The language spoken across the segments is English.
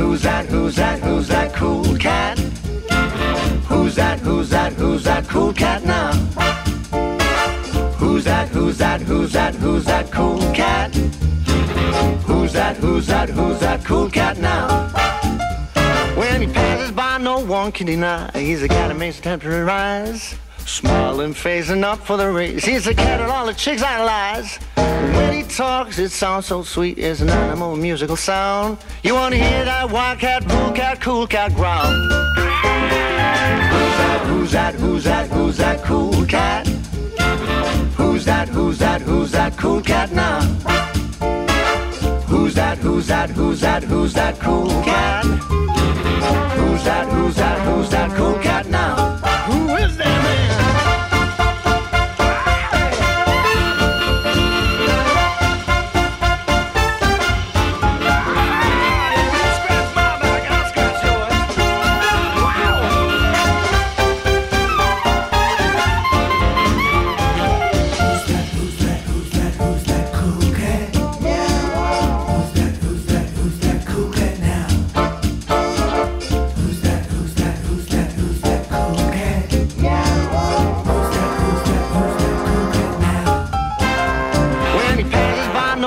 Who's that? Who's that? Who's that cool cat? Who's that? Who's that? Who's that cool cat now? Who's that? Who's that? Who's that? Who's that cool cat? Who's that? Who's that? Who's that cool cat now? When he passes by, no one can deny he's a cat that makes a temperature rise. Smiling, phasing up for the race. He's a cat that all the chicks idolize. When he talks, it sounds so sweet. It's an animal musical sound. You wanna hear that wild cat, cool cat, cool cat growl? Who's that? Who's that? Who's that? Who's that cool cat? Who's that? Who's that? Who's that cool cat now? Who's that? Who's that? Who's that? Who's that cool cat?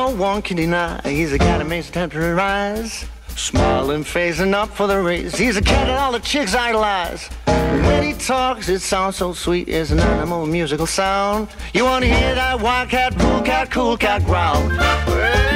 No one can deny he's a cat that makes a temporary rise. Smiling, phasing up for the race. He's a cat that all the chicks idolize. When he talks, it sounds so sweet. It's an animal musical sound. You wanna hear that wild cat, cool cat, cool cat growl? Well,